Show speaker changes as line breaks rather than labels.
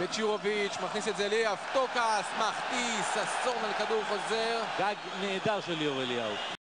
וצ'ירוביץ' מכניס את זה ליאב, טוקס, מחטיס, אסון על כדור חוזר.
גג נהדר של ליאור אליהו.